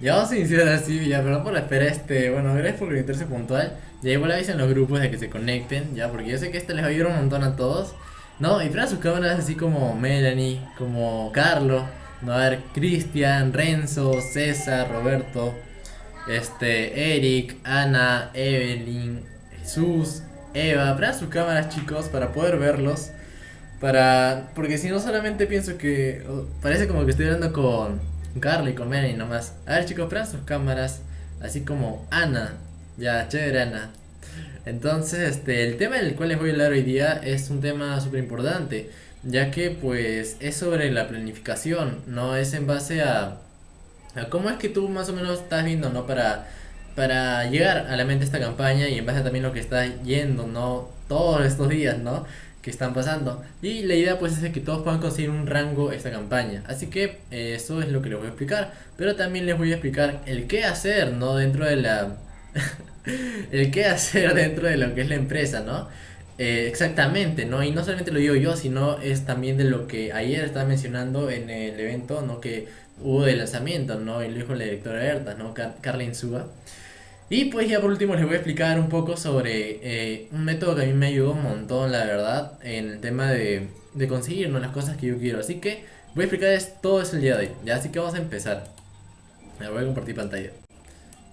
Ya vamos a iniciar así, ya, perdón por la espera, este, bueno, gracias por conectarse puntual. Ya igual avisen los grupos de que se conecten, ya, porque yo sé que este les va a ayudar un montón a todos. No, y para sus cámaras así como Melanie, como Carlos, no a ver, Cristian, Renzo, César, Roberto, este, Eric, Ana, Evelyn, Jesús, Eva, para sus cámaras chicos, para poder verlos. Para, porque si no solamente pienso que, parece como que estoy hablando con Carly, con Melanie nomás. A ver chicos, para sus cámaras, así como Ana, ya, chévere Ana. Entonces, este, el tema del cual les voy a hablar hoy día es un tema súper importante, ya que pues es sobre la planificación, no es en base a, a cómo es que tú más o menos estás viendo, ¿no? Para, para llegar a la mente esta campaña y en base a también lo que está yendo, ¿no? Todos estos días, ¿no? Que están pasando. Y la idea pues es que todos puedan conseguir un rango esta campaña. Así que eh, eso es lo que les voy a explicar. Pero también les voy a explicar el qué hacer, ¿no? Dentro de la... el qué hacer dentro de lo que es la empresa, ¿no? Eh, exactamente, ¿no? Y no solamente lo digo yo, sino es también de lo que ayer estaba mencionando en el evento, ¿no? Que hubo de lanzamiento, ¿no? Y lo dijo la directora Berta, ¿no? Car Carlin Suga. Y pues ya por último les voy a explicar un poco sobre eh, un método que a mí me ayudó un montón, la verdad, en el tema de, de conseguir las cosas que yo quiero. Así que voy a explicarles todo eso el día de hoy, ¿ya? Así que vamos a empezar. Me voy a compartir pantalla.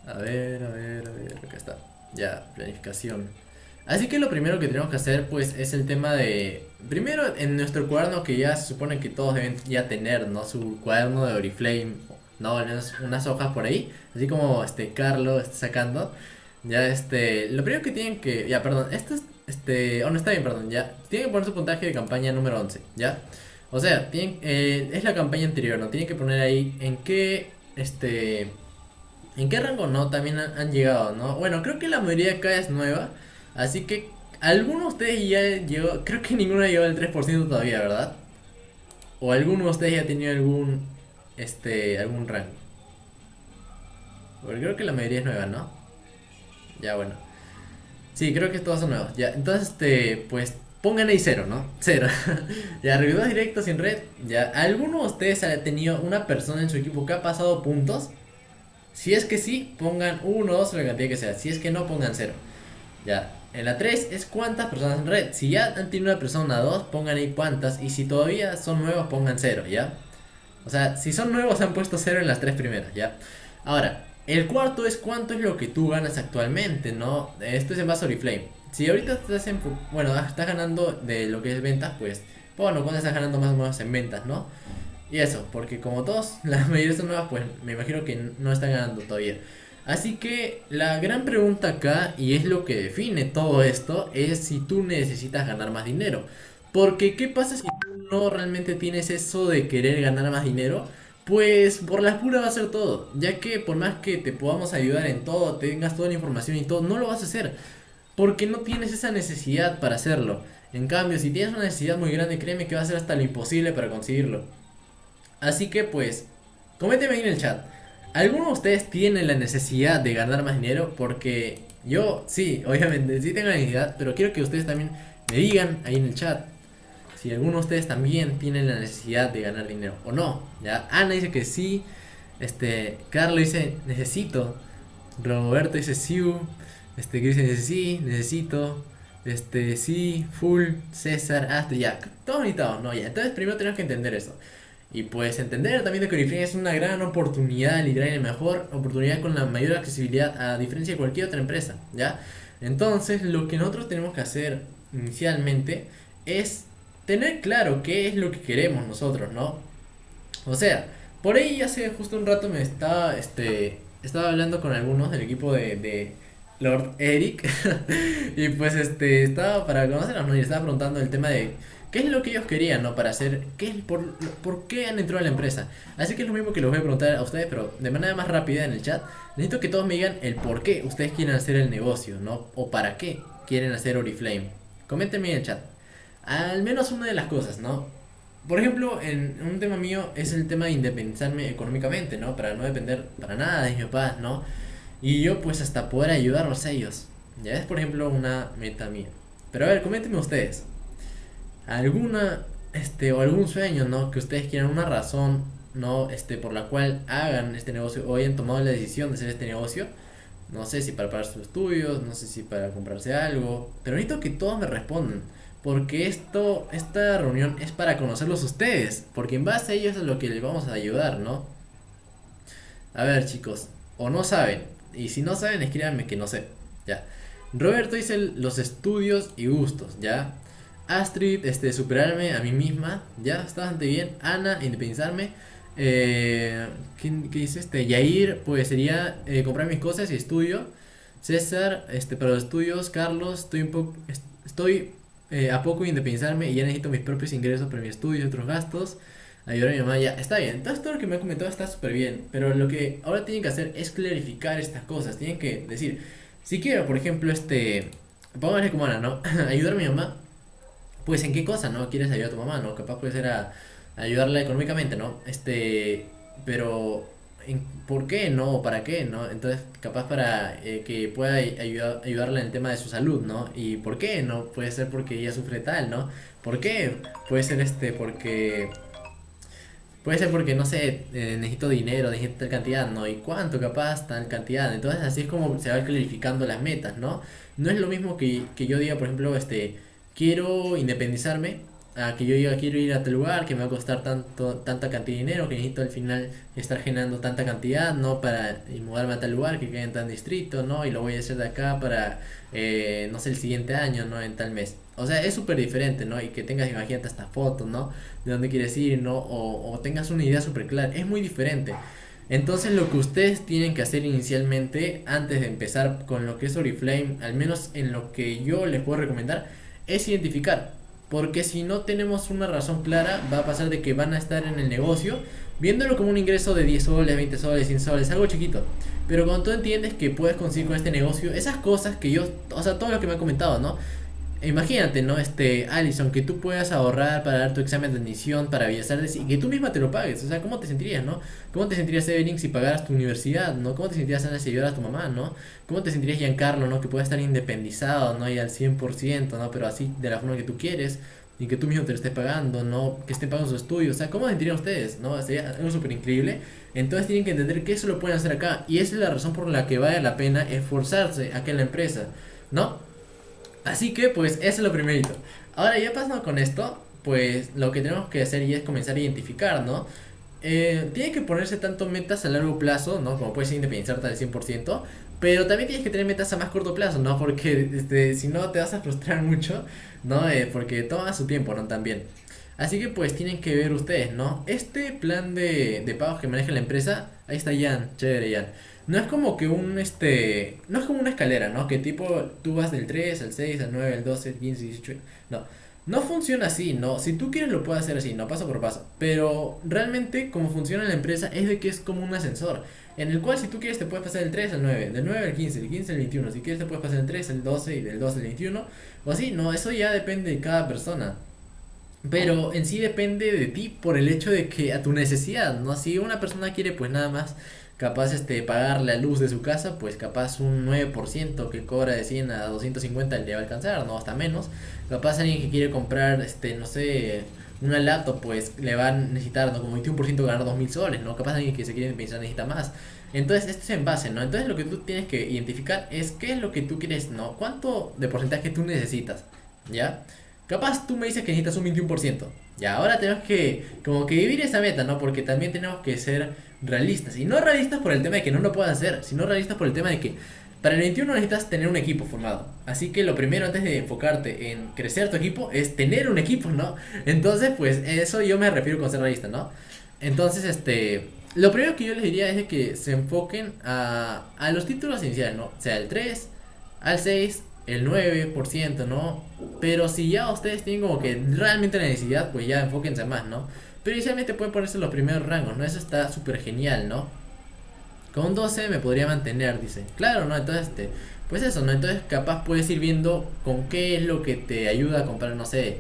A ver, a ver, a ver, acá está. Ya, planificación. Así que lo primero que tenemos que hacer pues es el tema de... Primero en nuestro cuaderno que ya se supone que todos deben ya tener, ¿no? Su cuaderno de Oriflame, ¿no? Unas, unas hojas por ahí, así como este Carlos está sacando. Ya este... Lo primero que tienen que... Ya, perdón, esto es... Este... Oh, no está bien, perdón, ya. Tienen que poner su puntaje de campaña número 11, ¿ya? O sea, tienen, eh, es la campaña anterior, ¿no? Tienen que poner ahí en qué... Este... ¿En qué rango no? También han, llegado, ¿no? Bueno, creo que la mayoría acá es nueva. Así que algunos de ustedes ya llegó, creo que ninguno ha llegado al 3% todavía, ¿verdad? O alguno de ustedes ya ha tenido algún, este, algún rango. Porque creo que la mayoría es nueva, ¿no? Ya, bueno. Sí, creo que todos son nuevos. Ya, entonces, este, pues pongan ahí cero, ¿no? Cero. ya, reviews directos en red. Ya, ¿alguno de ustedes ha tenido una persona en su equipo que ha pasado puntos? Si es que sí, pongan uno, dos, la cantidad que sea. Si es que no, pongan cero. Ya, en la 3 es cuántas personas en red. Si ya han tenido una persona 2, pongan ahí cuántas. Y si todavía son nuevos, pongan 0, ¿ya? O sea, si son nuevos, han puesto 0 en las tres primeras, ¿ya? Ahora, el cuarto es cuánto es lo que tú ganas actualmente, ¿no? Esto es en base a Oriflame. Si ahorita estás en, bueno, estás ganando de lo que es ventas, pues, bueno, cuando estás ganando más o menos en ventas, ¿no? Y eso, porque como todos, la mayoría son nuevas, pues me imagino que no están ganando todavía. Así que la gran pregunta acá, y es lo que define todo esto, es si tú necesitas ganar más dinero. Porque ¿qué pasa si no realmente tienes eso de querer ganar más dinero? Pues por las puras va a ser todo, ya que por más que te podamos ayudar en todo, tengas toda la información y todo, no lo vas a hacer. Porque no tienes esa necesidad para hacerlo. En cambio, si tienes una necesidad muy grande, créeme que va a ser hasta lo imposible para conseguirlo. Así que pues, coménteme ahí en el chat. ¿Alguno de ustedes tiene la necesidad de ganar más dinero? Porque yo, sí, obviamente, sí tengo la necesidad, pero quiero que ustedes también me digan ahí en el chat si alguno de ustedes también tiene la necesidad de ganar dinero o no. Ya, Ana dice que sí, este, Carlos dice necesito, Roberto dice sí, este, Cristian dice sí, necesito, este, sí, full, César, hasta ya, todos necesitamos, no, ya, entonces primero tenemos que entender eso. Y pues entender también de que Oriflame es una gran oportunidad, literal, la mejor oportunidad con la mayor accesibilidad a diferencia de cualquier otra empresa, ¿ya? Entonces, lo que nosotros tenemos que hacer inicialmente es tener claro qué es lo que queremos nosotros, ¿no? O sea, por ahí hace justo un rato me estaba, este, estaba hablando con algunos del equipo de, Lord Eric y pues este, estaba para conocernos, ¿no? Y estaba preguntando el tema de ¿Qué es lo que ellos querían, no? Para hacer, ¿qué, por, ¿por qué han entrado a la empresa? Así que es lo mismo que les voy a preguntar a ustedes, pero de manera más rápida en el chat. Necesito que todos me digan el por qué ustedes quieren hacer el negocio, ¿no? O para qué quieren hacer Oriflame. Coméntenme en el chat. Al menos una de las cosas, ¿no? Por ejemplo, en un tema mío es el tema de independizarme económicamente, ¿no? Para no depender para nada de mis papás, ¿no? Y yo pues hasta poder ayudarlos a ellos. Ya es por ejemplo una meta mía. Pero a ver, coméntenme ustedes alguna este o algún sueño, ¿no? Que ustedes quieran una razón ¿no? Este, por la cual hagan este negocio o hayan tomado la decisión de hacer este negocio. No sé si para pagar sus estudios, no sé si para comprarse algo, pero necesito que todos me respondan. Porque esto, esta reunión es para conocerlos ustedes, porque en base a ellos es lo que les vamos a ayudar, ¿no? A ver, chicos, o no saben, y si no saben, escríbanme que no sé, ya. Roberto dice los estudios y gustos, ya. Astrid, este, superarme a mí misma, ya, está bastante bien. Ana, independizarme. Eh, ¿qué, dice este? Yair, pues sería eh, comprar mis cosas y estudio. César, este, para los estudios. Carlos, estoy un poco, estoy eh, a poco independizarme y ya necesito mis propios ingresos para mi estudio y otros gastos. Ayudar a mi mamá ya, está bien. Entonces todo lo que me ha comentado está súper bien. Pero lo que ahora tienen que hacer es clarificar estas cosas. Tienen que decir, si quiero, por ejemplo, este, póngale como Ana, ¿no? ayudar a mi mamá. Pues en qué cosa, ¿no? Quieres ayudar a tu mamá, ¿no? Capaz puede ser a ayudarla económicamente, ¿no? Este, pero ¿por qué no? ¿Para qué? ¿no? Entonces, capaz para eh, que pueda ayudar, ayudarla en el tema de su salud, ¿no? ¿Y por qué? No puede ser porque ella sufre tal, ¿no? ¿Por qué? Puede ser este porque... Puede ser porque, no sé, eh, necesito dinero, necesito tal cantidad, ¿no? ¿Y cuánto capaz tal cantidad? Entonces así es como se va clarificando las metas, ¿no? No es lo mismo que, que yo diga, por ejemplo, este, quiero independizarme a que yo quiero ir a tal lugar que me va a costar tanto tanta cantidad de dinero que necesito al final estar generando tanta cantidad no para mudarme a tal lugar que quede en tal distrito no y lo voy a hacer de acá para eh, no sé el siguiente año no en tal mes o sea es súper diferente no y que tengas imagínate esta foto no de dónde quieres ir no o, o tengas una idea súper clara es muy diferente. Entonces lo que ustedes tienen que hacer inicialmente antes de empezar con lo que es Oriflame al menos en lo que yo les puedo recomendar es identificar porque si no tenemos una razón clara, va a pasar de que van a estar en el negocio viéndolo como un ingreso de 10 soles, 20 soles, 100 soles, algo chiquito. Pero cuando tú entiendes que puedes conseguir con este negocio, esas cosas que yo, o sea, todo lo que me ha comentado, ¿no? Imagínate, ¿no? Este, Alison, que tú puedas ahorrar para dar tu examen de admisión, para viajar y que tú misma te lo pagues. O sea, ¿cómo te sentirías, no? ¿Cómo te sentirías, Evelyn, si pagaras tu universidad, no? ¿Cómo te sentirías, Ana, si ayudaras a tu mamá, no? ¿Cómo te sentirías, Giancarlo, no? Que puedas estar independizado, ¿no? Y al 100%, ¿no? Pero así, de la forma que tú quieres y que tú mismo te lo estés pagando, ¿no? Que estén pagando su estudio. O sea, ¿cómo sentirían ustedes? ¿No? Sería algo súper increíble. Entonces tienen que entender que eso lo pueden hacer acá. Y esa es la razón por la que vale la pena esforzarse acá en la empresa, ¿no? Así que, pues, eso es lo primerito. Ahora, ya pasando con esto, pues lo que tenemos que hacer ya es comenzar a identificar, ¿no? Eh, tiene que ponerse tanto metas a largo plazo, ¿no? Como puede ser independizarte al 100%, pero también tienes que tener metas a más corto plazo, ¿no? Porque este, si no te vas a frustrar mucho, ¿no? Eh, porque toma su tiempo, ¿no? También. Así que pues tienen que ver ustedes, ¿no? Este plan de, de pagos que maneja la empresa, ahí está Jan, chévere Jan. No es como que un, este, no es como una escalera, ¿no? Que tipo tú vas del 3 al 6, al 9, al 12, al 15, 18, no. No funciona así, ¿no? Si tú quieres lo puedes hacer así, no paso por paso. Pero realmente como funciona la empresa es de que es como un ascensor en el cual si tú quieres te puedes pasar del 3 al 9, del 9 al 15, del 15 al 21, si quieres te puedes pasar del 3 al 12 y del 12 al 21, o así, no, eso ya depende de cada persona. Pero en sí depende de ti por el hecho de que a tu necesidad, ¿no? Si una persona quiere pues nada más capaz este pagar la luz de su casa, pues capaz un 9% que cobra de 100 a 250 le va a alcanzar, no hasta menos. Capaz alguien que quiere comprar este no sé, una laptop pues le va a necesitar ¿no? como 21% ganar 2.000 soles, ¿no? Capaz alguien que se quiere pensar necesita más. Entonces, esto es en base, ¿no? Entonces, lo que tú tienes que identificar es qué es lo que tú quieres, ¿no? ¿Cuánto de porcentaje tú necesitas? ¿Ya? Capaz tú me dices que necesitas un 21%. Ya, ahora tenemos que como que vivir esa meta, ¿no? Porque también tenemos que ser realistas. Y no realistas por el tema de que no lo puedas hacer, sino realistas por el tema de que para el 21 necesitas tener un equipo formado. Así que lo primero antes de enfocarte en crecer tu equipo es tener un equipo, ¿no? Entonces, pues eso yo me refiero con ser realista, ¿no? Entonces, este, lo primero que yo les diría es que se enfoquen a, a los títulos iniciales, ¿no? O sea, el 3, al 6, el 9%, ¿no? Pero si ya ustedes tienen como que realmente la necesidad, pues ya enfóquense más, ¿no? Pero inicialmente pueden ponerse los primeros rangos, ¿no? Eso está súper genial, ¿no? Con 12 me podría mantener, dice. Claro, ¿no? Entonces, este, pues eso, ¿no? Entonces capaz puedes ir viendo con qué es lo que te ayuda a comprar, no sé.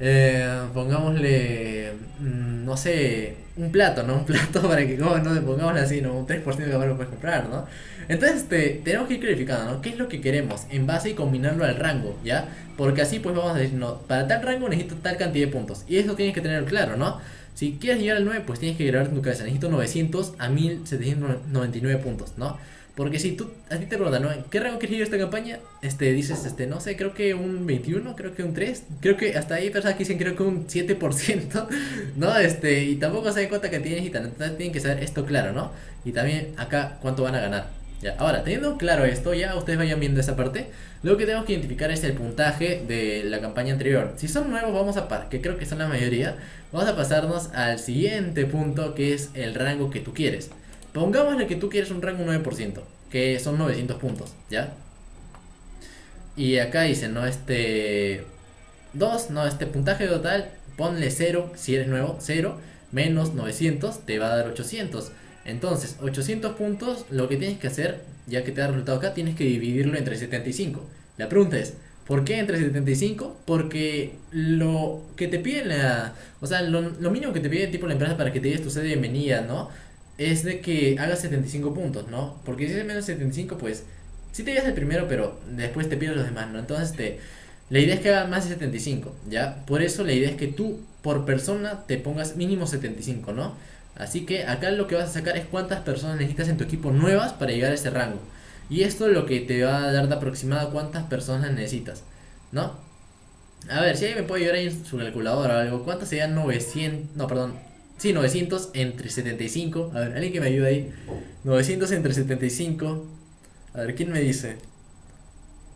Eh, pongámosle, mm, no sé, un plato, ¿no? Un plato para que no, no pongámosle así, ¿no? Un 3% de lo puedes comprar, ¿no? Entonces, este, tenemos que ir clarificando, ¿no? ¿Qué es lo que queremos? En base y combinarlo al rango, ¿ya? Porque así, pues vamos a decir, no, para tal rango necesito tal cantidad de puntos. Y eso tienes que tener claro, ¿no? Si quieres llegar al 9, pues tienes que grabar en tu cabeza. Necesito 900 a 1799 puntos, ¿no? Porque si tú, a ti te preguntan, ¿no? ¿Qué rango quieres ir esta campaña? Este, dices, este, no sé, creo que un 21, creo que un 3, creo que hasta ahí personas que dicen creo que un 7%, ¿no? Este, y tampoco saben cuánta que tienes y tal, entonces tienen que saber esto claro, ¿no? Y también acá cuánto van a ganar. Ya, ahora, teniendo claro esto, ya ustedes vayan viendo esa parte, lo que tenemos que identificar es el puntaje de la campaña anterior. Si son nuevos, vamos a, que creo que son la mayoría, vamos a pasarnos al siguiente punto que es el rango que tú quieres. Pongámosle que tú quieres un rango 9%, que son 900 puntos, ¿ya? Y acá dice, ¿no? Este... 2, no, este puntaje total, ponle 0 si eres nuevo, 0, menos 900 te va a dar 800. Entonces, 800 puntos, lo que tienes que hacer, ya que te da resultado acá, tienes que dividirlo entre 75. La pregunta es, ¿por qué entre 75? Porque lo que te pide la... O sea, lo, mínimo que te pide tipo la empresa para que te des tu sede de bienvenida, ¿no? Es de que hagas 75 puntos, ¿no? Porque si es menos 75, pues... Sí te llevas el primero, pero después te pierdes los demás, ¿no? Entonces, te, la idea es que hagas más de 75, ¿ya? Por eso la idea es que tú, por persona, te pongas mínimo 75, ¿no? Así que acá lo que vas a sacar es cuántas personas necesitas en tu equipo nuevas para llegar a ese rango. Y esto es lo que te va a dar de aproximado cuántas personas necesitas, ¿no? A ver, si alguien me puede ayudar ahí en su calculadora o algo, ¿cuántas serían 900? No, perdón. Sí, 900 entre 75. A ver, alguien que me ayude ahí. 900 entre 75. A ver, ¿quién me dice?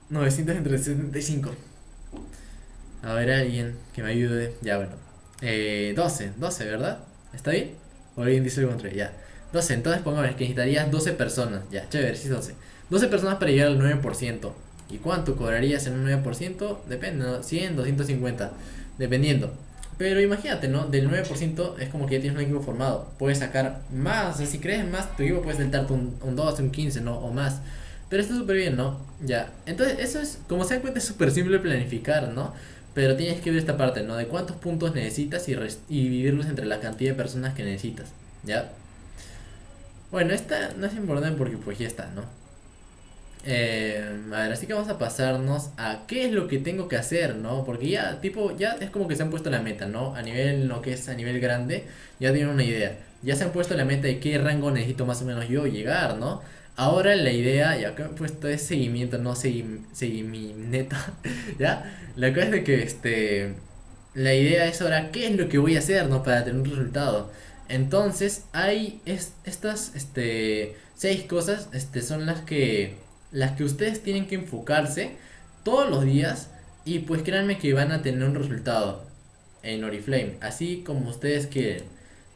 900 entre 75. A ver, alguien que me ayude. Ya, bueno. Eh, 12, 12, ¿verdad? ¿Está bien? O alguien dice lo contrario, ya. 12, entonces pongamos que necesitarías 12 personas. Ya, chévere, sí, 12. 12 personas para llegar al 9%. ¿Y cuánto cobrarías en un 9%? Depende, ¿no? 100, 250, dependiendo. Pero imagínate, ¿no? Del 9% es como que ya tienes un equipo formado. Puedes sacar más, o sea, si crees más, tu equipo puedes saltarte un, un 12, un 15, ¿no? O más. Pero está súper bien, ¿no? Ya. Entonces, eso es, como se dan cuenta, es súper simple planificar, ¿no? Pero tienes que ver esta parte, ¿no? De cuántos puntos necesitas y, y dividirlos entre la cantidad de personas que necesitas, ¿ya? Bueno, esta no es importante porque pues ya está, ¿no? Eh, a ver, así que vamos a pasarnos a qué es lo que tengo que hacer, ¿no? Porque ya, tipo, ya es como que se han puesto la meta, ¿no? A nivel, lo que es a nivel grande, ya tienen una idea. Ya se han puesto la meta de qué rango necesito más o menos yo llegar, ¿no? Ahora la idea, ya que he puesto es seguimiento, no seguimiento, ¿ya? La cosa es de que este, la idea es ahora qué es lo que voy a hacer, ¿no? Para tener un resultado. Entonces, hay es, estas, este, seis cosas, este, son las que, las que ustedes tienen que enfocarse todos los días y pues créanme que van a tener un resultado en Oriflame, así como ustedes quieren,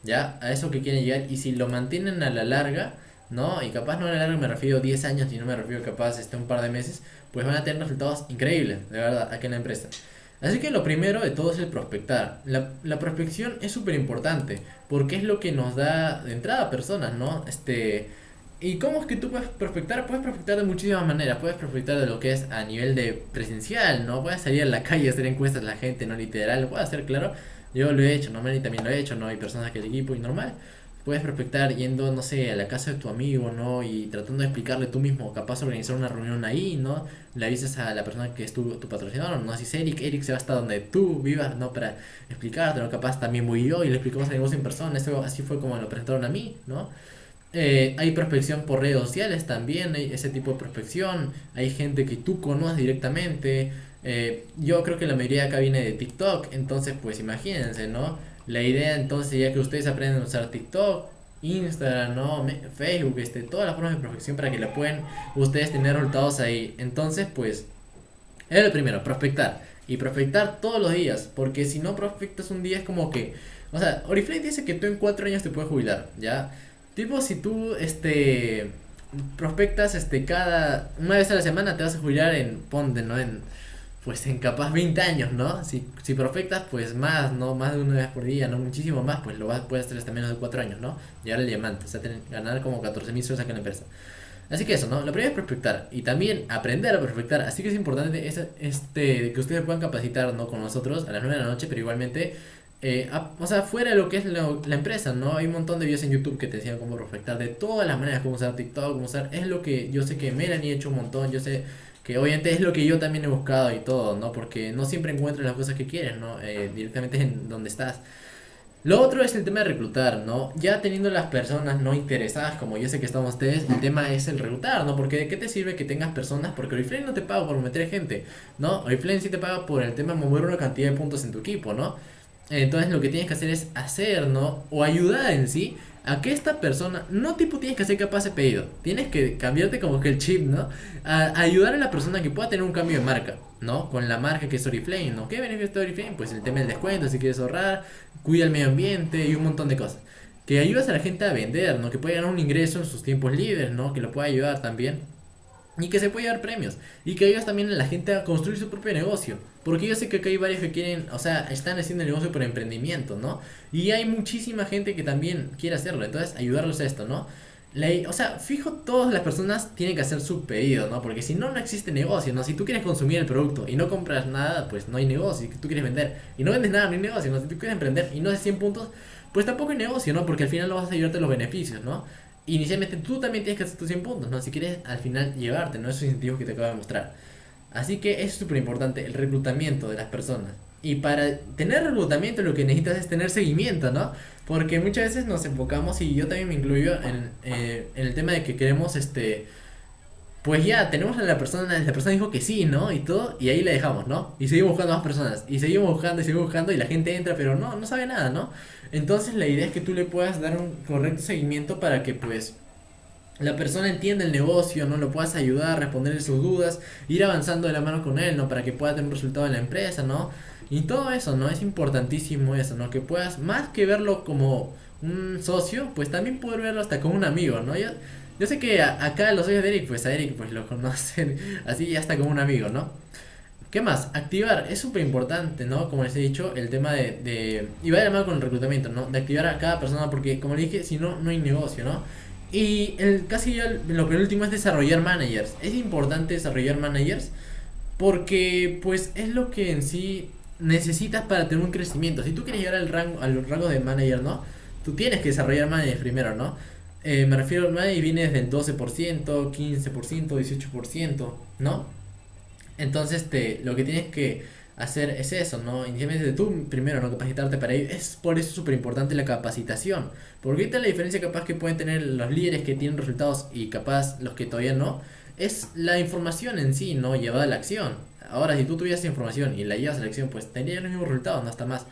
¿ya? A eso que quieren llegar y si lo mantienen a la larga, ¿no? Y capaz no a largo me refiero 10 años, y no me refiero capaz este, un par de meses, pues van a tener resultados increíbles, de verdad, aquí en la empresa. Así que lo primero de todo es el prospectar. La, la prospección es súper importante, porque es lo que nos da de entrada a personas, ¿no? Este, ¿Y cómo es que tú puedes prospectar? Puedes prospectar de muchísimas maneras. Puedes prospectar de lo que es a nivel de presencial, ¿no? Puedes salir a la calle a hacer encuestas a la gente, no literal. Lo puedes hacer, claro. Yo lo he hecho, ¿no? Manny también lo he hecho, ¿no? Hay personas que el equipo y normal puedes prospectar yendo, no sé, a la casa de tu amigo, ¿no? Y tratando de explicarle tú mismo, capaz de organizar una reunión ahí, ¿no? Le avisas a la persona que es tu, tu patrocinador, ¿no? Si Eric, Eric se va hasta donde tú vivas, ¿no? Para explicarte, ¿no? Capaz también voy yo y le explicamos a negocio en persona, eso así fue como lo presentaron a mí, ¿no? Eh, hay prospección por redes sociales también, hay ese tipo de prospección, hay gente que tú conoces directamente, eh, yo creo que la mayoría acá viene de TikTok, entonces pues imagínense, ¿no? La idea entonces ya que ustedes aprenden a usar TikTok, Instagram, ¿no? Facebook, este, todas las formas de prospección para que la puedan ustedes tener resultados ahí. Entonces, pues, es lo primero, prospectar. Y prospectar todos los días, porque si no prospectas un día es como que, o sea, Oriflame dice que tú en cuatro años te puedes jubilar, ¿ya? Tipo, si tú, este, prospectas, este, cada, una vez a la semana te vas a jubilar en, ponte, ¿no? En pues en capaz 20 años, ¿no? Si, si perfectas, pues más, ¿no? Más de una vez por día, ¿no? Muchísimo más, pues lo vas, puedes hacer hasta menos de 4 años, ¿no? Llegar al diamante, o sea, ganar como 14 mil soles acá en la empresa. Así que eso, ¿no? Lo primero es prospectar y también aprender a prospectar. Así que es importante este, que ustedes puedan capacitar, ¿no? Con nosotros a las 9 de la noche, pero igualmente, eh, o sea, fuera de lo que es la, la, empresa, ¿no? Hay un montón de videos en YouTube que te enseñan cómo prospectar, de todas las maneras, cómo usar TikTok, cómo usar. Es lo que yo sé que Melanie ha hecho un montón, yo sé que obviamente es lo que yo también he buscado y todo, ¿no? Porque no siempre encuentras las cosas que quieres, ¿no? Eh, directamente en donde estás. Lo otro es el tema de reclutar, ¿no? Ya teniendo las personas no interesadas, como yo sé que estamos ustedes, el tema es el reclutar, ¿no? Porque ¿de qué te sirve que tengas personas? Porque Oriflame no te paga por meter gente, ¿no? Oriflame sí te paga por el tema de mover una cantidad de puntos en tu equipo, ¿no? Entonces lo que tienes que hacer es hacer, ¿no? O ayudar en sí a que esta persona, no tipo tienes que hacer capaz de pedido, tienes que cambiarte como que el chip, ¿no? A, ayudar a la persona que pueda tener un cambio de marca, ¿no? Con la marca que es Oriflame, ¿no? ¿Qué beneficio de Oriflame? Pues el tema del descuento, si quieres ahorrar, cuida el medio ambiente y un montón de cosas. Que ayudas a la gente a vender, ¿no? Que pueda ganar un ingreso en sus tiempos libres, ¿no? Que lo pueda ayudar también. Y que se puede dar premios. Y que ayudas también a la gente a construir su propio negocio. Porque yo sé que acá hay varios que quieren, o sea, están haciendo el negocio por emprendimiento, ¿no? Y hay muchísima gente que también quiere hacerlo. Entonces, ayudarlos a esto, ¿no? o sea, fijo, todas las personas tienen que hacer su pedido, ¿no? Porque si no, no existe negocio, ¿no? Si tú quieres consumir el producto y no compras nada, pues no hay negocio. Si tú quieres vender y no vendes nada, no hay negocio, ¿no? Si tú quieres emprender y no haces 100 puntos, pues tampoco hay negocio, ¿no? Porque al final no vas a ayudarte los beneficios, ¿no? Inicialmente tú también tienes que hacer tus 100 puntos, ¿no? Si quieres al final llevarte, ¿no? Esos incentivos que te acabo de mostrar. Así que es súper importante el reclutamiento de las personas. Y para tener reclutamiento lo que necesitas es tener seguimiento, ¿no? Porque muchas veces nos enfocamos, y yo también me incluyo en, eh, en el tema de que queremos, este, pues ya tenemos a la persona, la persona dijo que sí, ¿no? Y todo, y ahí le dejamos, ¿no? Y seguimos buscando más personas, y seguimos buscando y seguimos buscando, y la gente entra, pero no, no sabe nada, ¿no? Entonces la idea es que tú le puedas dar un correcto seguimiento para que pues la persona entienda el negocio, ¿no? Lo puedas ayudar, responderle sus dudas, ir avanzando de la mano con él, ¿no? Para que pueda tener un resultado en la empresa, ¿no? Y todo eso, ¿no? Es importantísimo eso, ¿no? Que puedas, más que verlo como un socio, pues también poder verlo hasta como un amigo, ¿no? Yo sé que acá los socios de Eric, pues a Eric pues lo conocen así hasta como un amigo, ¿no? ¿Qué más? Activar, es súper importante, ¿no? Como les he dicho, el tema de, de... Y va de mano con el reclutamiento, ¿no? De activar a cada persona porque, como le dije, si no, no hay negocio, ¿no? Y el, casi ya lo penúltimo es desarrollar managers. Es importante desarrollar managers porque, pues, es lo que en sí necesitas para tener un crecimiento. Si tú quieres llegar al rango, al rango de manager, ¿no? Tú tienes que desarrollar managers primero, ¿no? Eh, me refiero al manager y viene desde el 12%, 15%, 18%, ¿no? Entonces, te, lo que tienes que hacer es eso, ¿no? Inicialmente tú primero, ¿no? Capacitarte para ello. Es por eso súper importante la capacitación. Porque ahorita la diferencia capaz que pueden tener los líderes que tienen resultados y capaz los que todavía no, es la información en sí, ¿no? Llevada a la acción. Ahora, si tú tuvieras información y la llevas a la acción, pues tendrías los mismos resultados, no hasta más.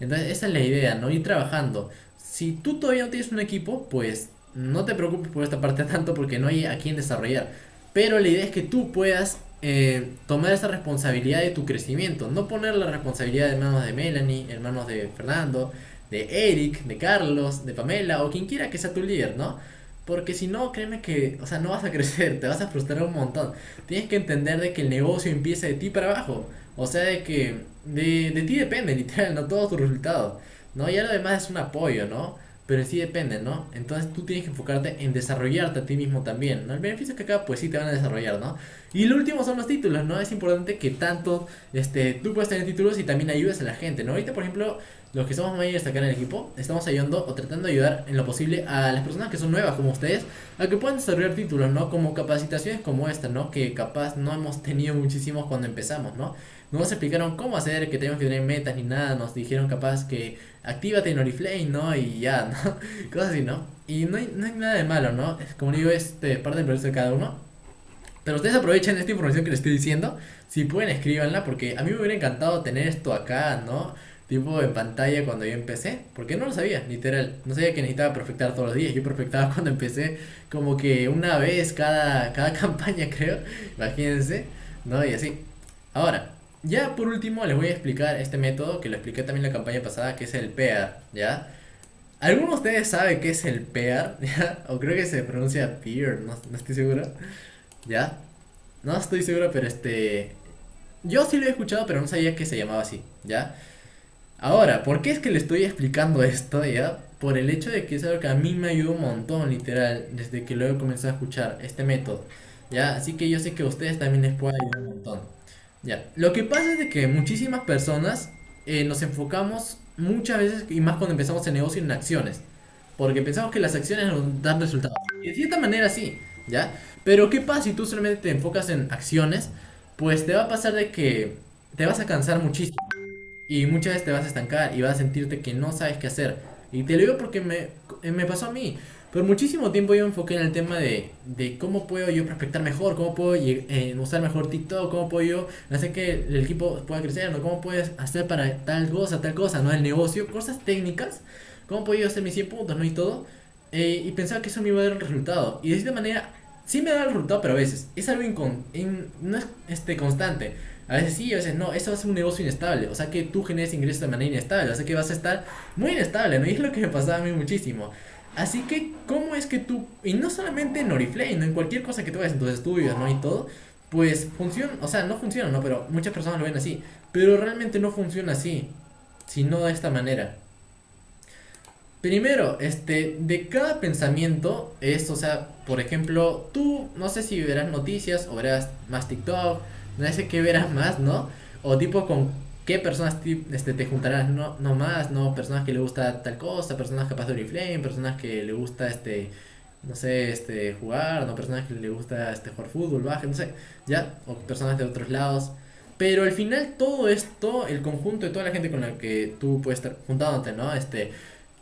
Entonces, esa es la idea, ¿no? Ir trabajando. Si tú todavía no tienes un equipo, pues no te preocupes por esta parte tanto porque no hay a quien desarrollar. Pero la idea es que tú puedas eh, tomar esa responsabilidad de tu crecimiento. No poner la responsabilidad en manos de Melanie, en manos de Fernando, de Eric, de Carlos, de Pamela o quien quiera que sea tu líder, ¿no? Porque si no, créeme que, o sea, no vas a crecer, te vas a frustrar un montón. Tienes que entender de que el negocio empieza de ti para abajo. O sea, de que de, de ti depende, literal, no todos tus resultados. ¿No? Ya lo demás es un apoyo, ¿no? Pero sí depende, ¿no? Entonces tú tienes que enfocarte en desarrollarte a ti mismo también, ¿no? El beneficio es que acá pues sí te van a desarrollar, ¿no? Y lo último son los títulos, ¿no? Es importante que tanto este, tú puedas tener títulos y también ayudes a la gente, ¿no? Ahorita, por ejemplo, los que somos mayores acá en el equipo, estamos ayudando o tratando de ayudar en lo posible a las personas que son nuevas como ustedes a que puedan desarrollar títulos, ¿no? Como capacitaciones como esta, ¿no? Que capaz no hemos tenido muchísimos cuando empezamos, ¿no? No nos explicaron cómo hacer, que tenemos que tener metas ni nada, nos dijeron capaz que actívate en Oriflame, ¿no? Y ya, ¿no? Cosas así, ¿no? Y no hay, no hay nada de malo, ¿no? Como digo, es parte del proceso de cada uno. Pero ustedes aprovechen esta información que les estoy diciendo. Si pueden, escríbanla, porque a mí me hubiera encantado tener esto acá, ¿no? Tipo en pantalla cuando yo empecé. Porque no lo sabía, literal. No sabía que necesitaba perfectar todos los días. Yo perfectaba cuando empecé como que una vez cada, cada campaña, creo. Imagínense, ¿no? Y así. Ahora, ya por último les voy a explicar este método que lo expliqué también en la campaña pasada, que es el PEAR, ¿ya? ¿Alguno de ustedes sabe qué es el PEAR? ¿Ya? O creo que se pronuncia PEAR, no, no estoy seguro. ¿Ya? No estoy seguro, pero este... Yo sí lo he escuchado, pero no sabía que se llamaba así, ¿ya? Ahora, ¿por qué es que le estoy explicando esto, ya? Por el hecho de que es algo que a mí me ayudó un montón, literal, desde que luego comencé a escuchar este método, ¿ya? Así que yo sé que a ustedes también les puede ayudar un montón. Lo que pasa es de que muchísimas personas eh, nos enfocamos muchas veces, y más cuando empezamos el negocio, en acciones. Porque pensamos que las acciones nos dan resultados. Y de cierta manera sí, ¿ya? Pero ¿qué pasa si tú solamente te enfocas en acciones? Pues te va a pasar de que te vas a cansar muchísimo. Y muchas veces te vas a estancar y vas a sentirte que no sabes qué hacer. Y te lo digo porque me, me pasó a mí. Por muchísimo tiempo yo me enfoqué en el tema de, de cómo puedo yo prospectar mejor, cómo puedo eh, usar mejor TikTok, cómo puedo yo hacer que el equipo pueda crecer, ¿no? cómo puedes hacer para tal cosa, tal cosa, ¿no? El negocio, cosas técnicas, cómo puedo yo hacer mis 100 puntos, ¿no? Y todo. Eh, y pensaba que eso me iba a dar el resultado. Y de cierta manera, sí me da el resultado, pero a veces es algo incon no es este, constante. A veces sí, a veces no. Eso va un negocio inestable. O sea que tú generes ingresos de manera inestable. O sea que vas a estar muy inestable, ¿no? Y es lo que me pasaba a mí muchísimo. Así que, ¿cómo es que tú, y no solamente en Oriflame, en cualquier cosa que tú hagas en tus estudios, ¿no? Y todo, pues funciona, o sea, no funciona, ¿no? Pero muchas personas lo ven así. Pero realmente no funciona así, sino de esta manera. Primero, este, de cada pensamiento es, o sea, por ejemplo, tú, no sé si verás noticias o verás más TikTok, no sé qué verás más, ¿no? O tipo con qué personas este, te juntarás no, no más, ¿no? Personas que le gusta tal cosa, personas capaz de Oriflame, personas que le gusta este no sé, este jugar, no personas que le gusta este jugar fútbol, baje, no sé, ya, o personas de otros lados. Pero al final todo esto, el conjunto de toda la gente con la que tú puedes estar juntándote, ¿no? Este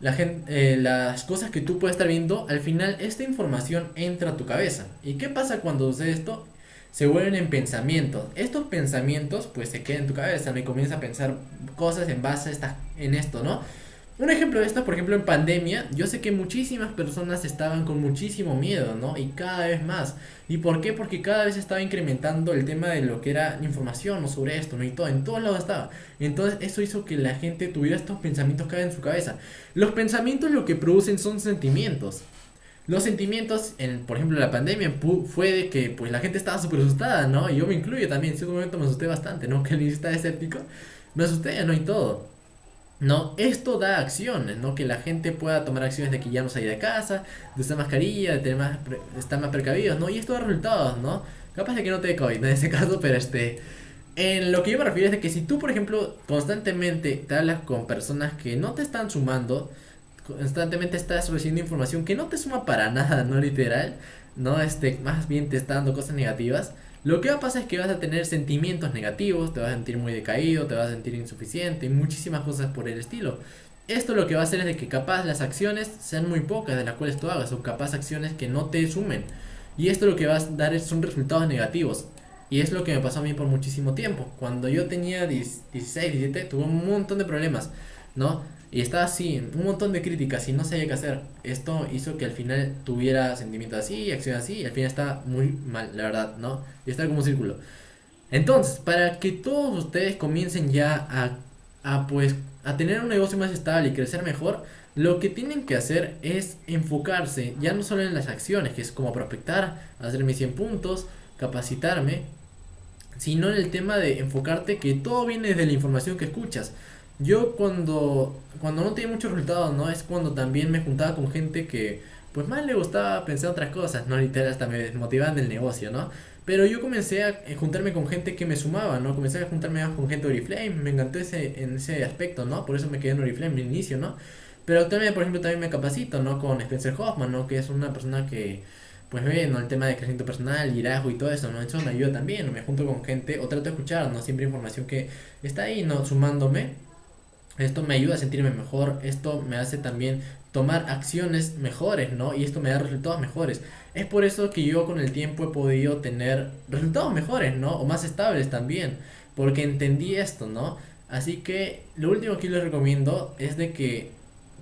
la gente, eh, las cosas que tú puedes estar viendo, al final esta información entra a tu cabeza. ¿Y qué pasa cuando sucede esto? Se vuelven en pensamientos. Estos pensamientos pues se quedan en tu cabeza, me comienza a pensar cosas en base a esta, en esto, ¿no? Un ejemplo de esto, por ejemplo, en pandemia, yo sé que muchísimas personas estaban con muchísimo miedo, ¿no? Y cada vez más. ¿Y por qué? Porque cada vez estaba incrementando el tema de lo que era información sobre esto, ¿no? Y todo, en todos lados estaba. Entonces eso hizo que la gente tuviera estos pensamientos cada vez en su cabeza. Los pensamientos lo que producen son sentimientos. Los sentimientos, en, por ejemplo, la pandemia fue de que pues la gente estaba súper asustada, ¿no? Y yo me incluyo también, en cierto momento me asusté bastante, ¿no? Que el está escéptico, me asusté, ¿no? Y todo. ¿No? Esto da acciones, ¿no? Que la gente pueda tomar acciones de que ya no salga de casa, de usar mascarilla, de tener más, estar más precavidos, ¿no? Y esto da resultados, ¿no? Capaz de que no te dé COVID en ese caso, pero este... En lo que yo me refiero es de que si tú, por ejemplo, constantemente te hablas con personas que no te están sumando, constantemente estás recibiendo información que no te suma para nada, no literal, no este, más bien te está dando cosas negativas, lo que va a pasar es que vas a tener sentimientos negativos, te vas a sentir muy decaído, te vas a sentir insuficiente y muchísimas cosas por el estilo. Esto lo que va a hacer es de que capaz las acciones sean muy pocas de las cuales tú hagas o capaz acciones que no te sumen. Y esto lo que va a dar son resultados negativos. Y es lo que me pasó a mí por muchísimo tiempo. Cuando yo tenía 16, 17, tuve un montón de problemas, ¿no? Y estaba así, un montón de críticas y no sabía qué hacer. Esto hizo que al final tuviera sentimientos así, acciones así, y al final estaba muy mal, la verdad, ¿no? Y está como un círculo. Entonces, para que todos ustedes comiencen ya a, a, pues, a tener un negocio más estable y crecer mejor, lo que tienen que hacer es enfocarse ya no solo en las acciones, que es como prospectar, hacer mis 100 puntos, capacitarme, sino en el tema de enfocarte que todo viene de la información que escuchas. Yo cuando, cuando no tenía muchos resultados, ¿no? Es cuando también me juntaba con gente que pues más le gustaba pensar otras cosas, ¿no? Literal hasta me desmotivaban del negocio, ¿no? Pero yo comencé a eh, juntarme con gente que me sumaba, ¿no? Comencé a juntarme con gente de Oriflame, me encantó ese, en ese aspecto, ¿no? Por eso me quedé en Oriflame al inicio, ¿no? Pero actualmente, por ejemplo, también me capacito, ¿no? Con Spencer Hoffman, ¿no? Que es una persona que, pues ve, ¿no? El tema de crecimiento personal, liderazgo y todo eso, ¿no? Eso me ayuda también, ¿no? Me junto con gente, o trato de escuchar, ¿no? Siempre información que está ahí, ¿no? Sumándome esto me ayuda a sentirme mejor, esto me hace también tomar acciones mejores, ¿no? Y esto me da resultados mejores. Es por eso que yo con el tiempo he podido tener resultados mejores, ¿no? O más estables también, porque entendí esto, ¿no? Así que lo último que les recomiendo es de que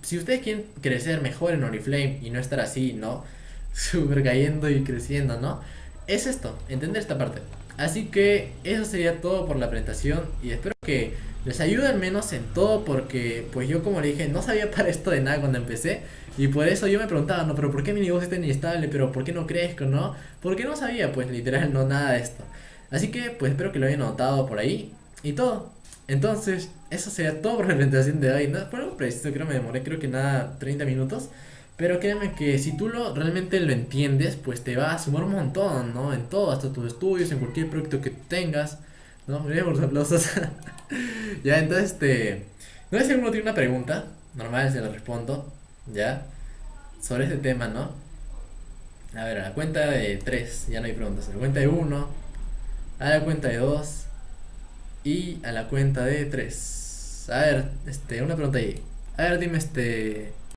si ustedes quieren crecer mejor en Oriflame y no estar así, ¿no? Super cayendo y creciendo, ¿no? Es esto, entender esta parte. Así que eso sería todo por la presentación y espero que les ayude al menos en todo porque pues yo como le dije no sabía para esto de nada cuando empecé y por eso yo me preguntaba, no, pero ¿por qué mi negocio es tan inestable? ¿Pero por qué no crezco? ¿No? Porque no sabía pues literal no nada de esto. Así que pues espero que lo hayan notado por ahí y todo. Entonces, eso sería todo por la presentación de hoy. No, por algo preciso, creo que me demoré creo que nada 30 minutos. Pero créeme que si tú lo realmente lo entiendes, pues te va a sumar un montón, ¿no? En todo, hasta tus estudios, en cualquier proyecto que tengas. ¿No? Me por los aplausos. ya, entonces, este. No sé si alguno tiene una pregunta. Normal, se la respondo. ¿Ya? Sobre este tema, ¿no? A ver, a la cuenta de 3, ya no hay preguntas. A la cuenta de 1, a la cuenta de 2 y a la cuenta de 3. A ver, este, una pregunta ahí. A ver, dime, este.